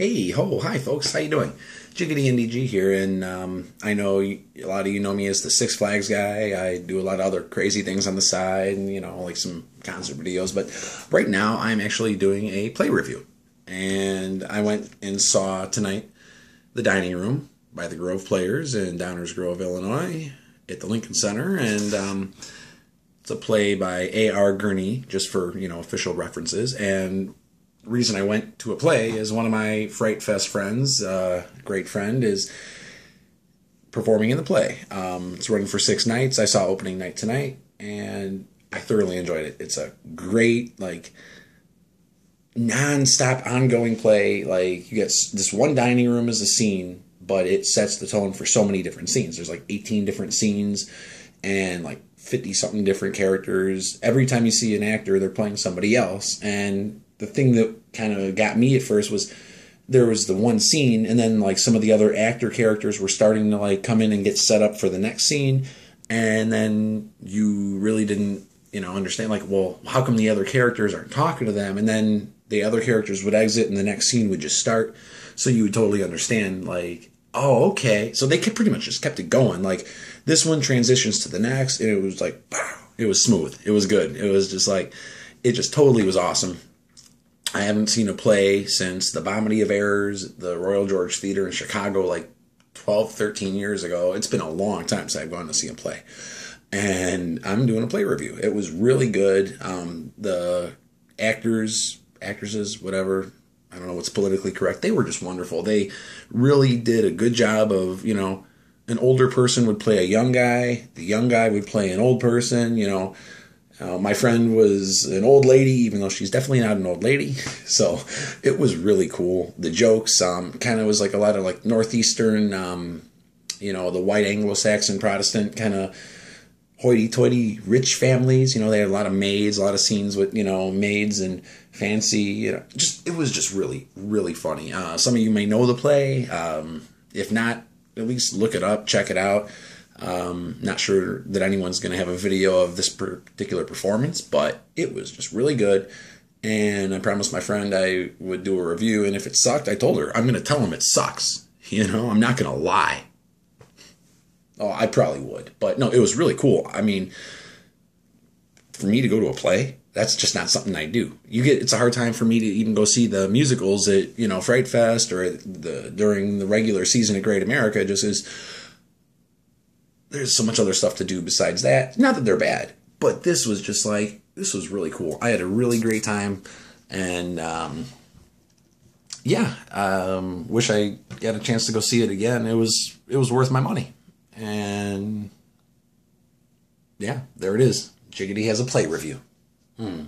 Hey, ho, hi, folks. How you doing? Jiggidy NDG here, and um, I know a lot of you know me as the Six Flags guy. I do a lot of other crazy things on the side, and you know, like some concert videos. But right now, I'm actually doing a play review, and I went and saw tonight the Dining Room by the Grove Players in Downers Grove, Illinois, at the Lincoln Center, and um, it's a play by A.R. Gurney, just for you know official references, and reason I went to a play is one of my Fright Fest friends, uh, great friend, is performing in the play. Um, it's running for six nights. I saw opening night tonight, and I thoroughly enjoyed it. It's a great like non-stop ongoing play. Like you get this one dining room as a scene, but it sets the tone for so many different scenes. There's like 18 different scenes, and like 50 something different characters. Every time you see an actor, they're playing somebody else, and the thing that kind of got me at first was there was the one scene and then like some of the other actor characters were starting to like come in and get set up for the next scene and then you really didn't you know understand like well how come the other characters aren't talking to them? And then the other characters would exit and the next scene would just start. So you would totally understand like oh okay. So they could pretty much just kept it going. Like this one transitions to the next and it was like it was smooth. It was good. It was just like it just totally was awesome I haven't seen a play since the Bounty of Errors, the Royal George Theater in Chicago, like 12, 13 years ago. It's been a long time since I've gone to see a play. And I'm doing a play review. It was really good. Um, the actors, actresses, whatever, I don't know what's politically correct, they were just wonderful. They really did a good job of, you know, an older person would play a young guy, the young guy would play an old person, you know uh, my friend was an old lady, even though she's definitely not an old lady. So it was really cool. The jokes, um, kind of was like a lot of like northeastern, um, you know, the white Anglo-Saxon Protestant kind of hoity-toity rich families. You know, they had a lot of maids, a lot of scenes with you know maids and fancy. You know, just it was just really really funny. Uh, some of you may know the play. Um, if not, at least look it up, check it out. Um, not sure that anyone's going to have a video of this particular performance, but it was just really good. And I promised my friend I would do a review. And if it sucked, I told her I'm going to tell him it sucks. You know, I'm not going to lie. Oh, I probably would, but no, it was really cool. I mean, for me to go to a play, that's just not something I do. You get it's a hard time for me to even go see the musicals at you know Fright Fest or the during the regular season of Great America. Just as there's so much other stuff to do besides that. Not that they're bad, but this was just like this was really cool. I had a really great time, and um, yeah, um, wish I got a chance to go see it again. It was it was worth my money, and yeah, there it is. Jiggidy has a play review. Hmm.